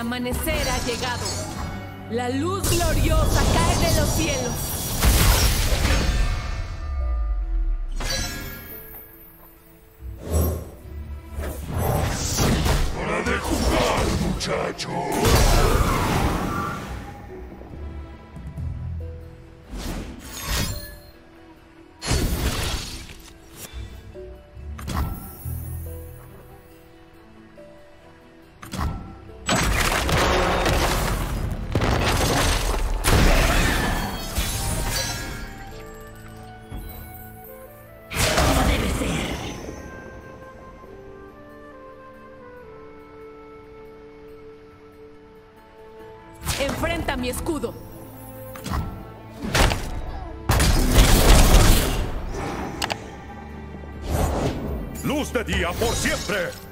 amanecer ha llegado. La luz gloriosa cae de los cielos. ¡Hora de jugar, muchachos! Mi escudo. ¡Luz de día por siempre!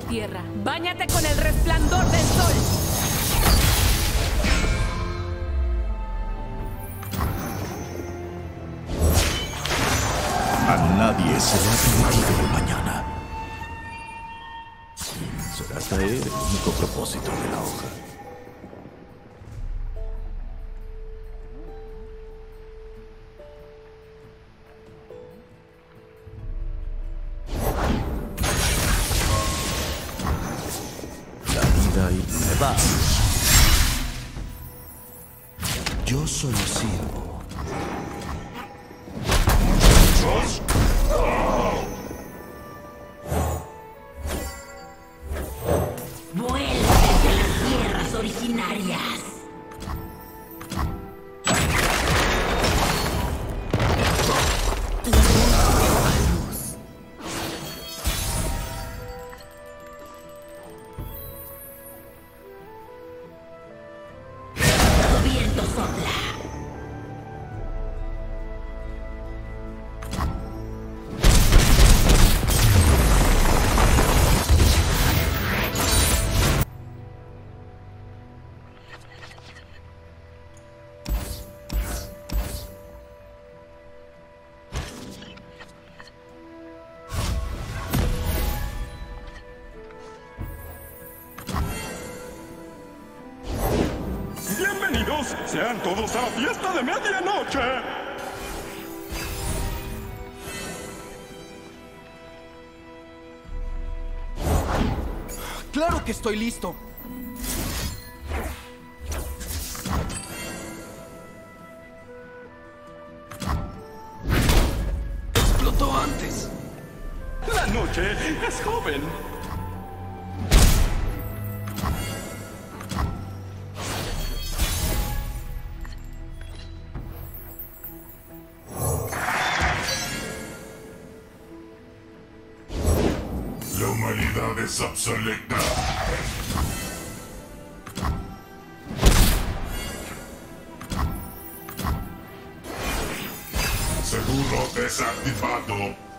Tierra. Báñate con el resplandor del sol. A nadie se le ha permitido el mañana. Será traer el único propósito de la hoja. Me va. Yo solo sirvo. Sean todos a la fiesta de medianoche. ¡Claro que estoy listo! ¡Explotó antes! La noche es joven. is obsolete now. Seguro desactivado.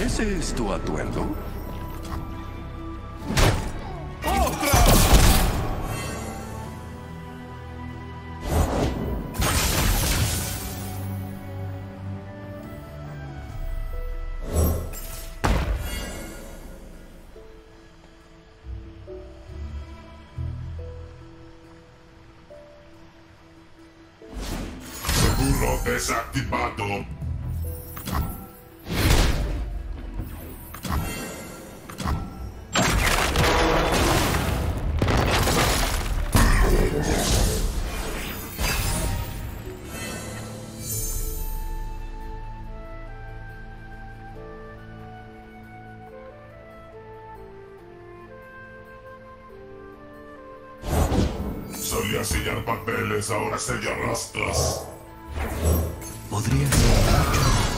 ¿Ese es tu atuendo? Seguro desactivado. Solía sellar papeles, ahora sella rastros. Podría ser mucho más.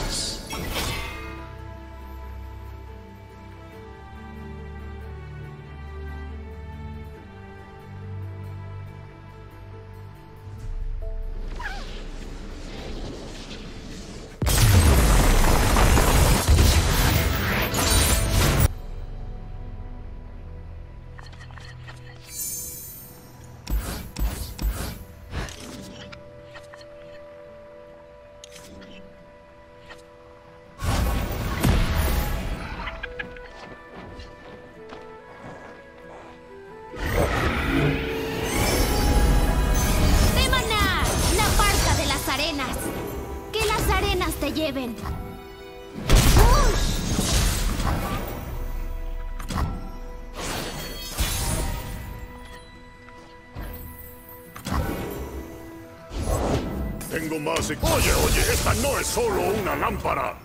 Oye, oye, esta no es solo una lámpara.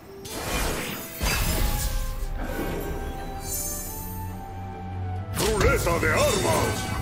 ¡Ruleta de armas!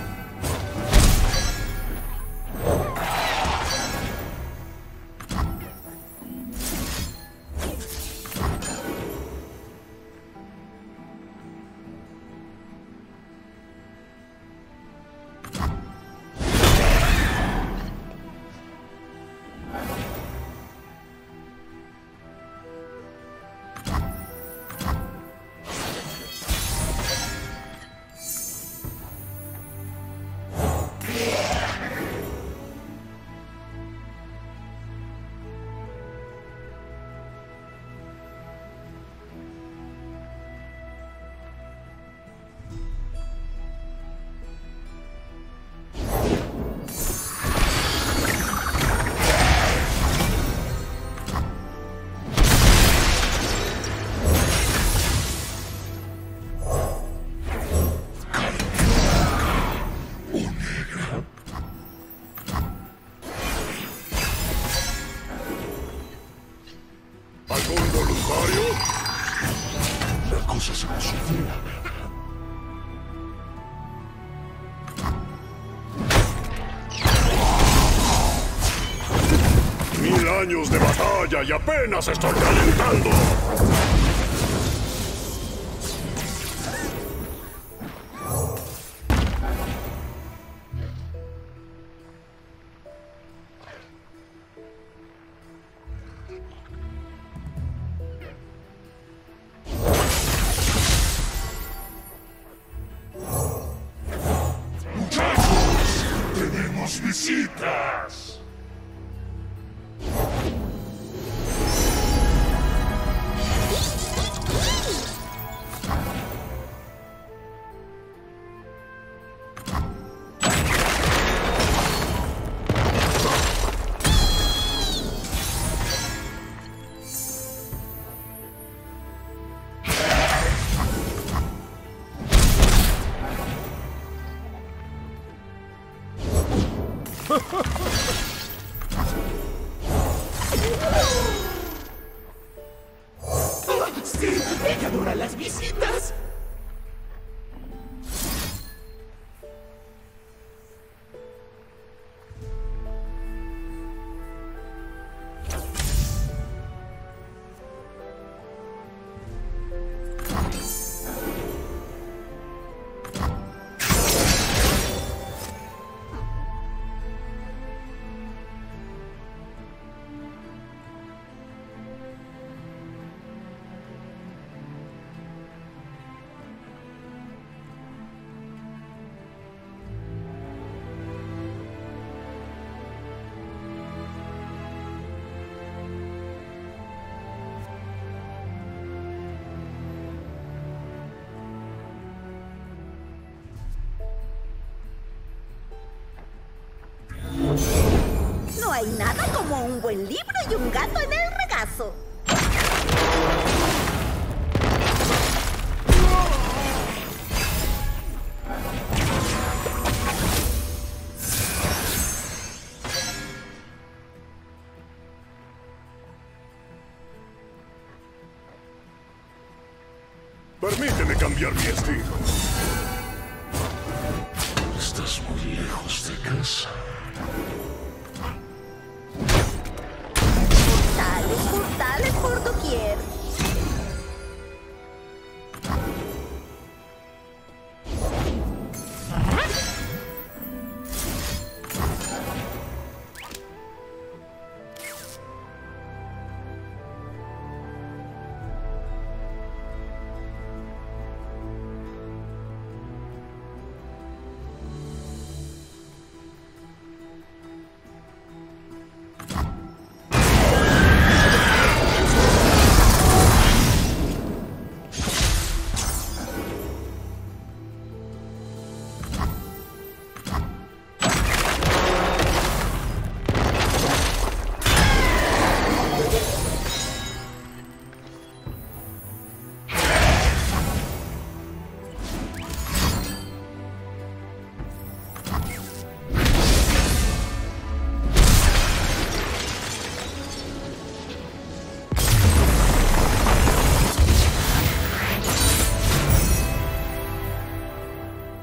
Y apenas estoy calentando. Ella adora las visitas. Hay nada como un buen libro y un gato en el regazo. Permíteme cambiar mi estilo. Estás muy lejos de casa.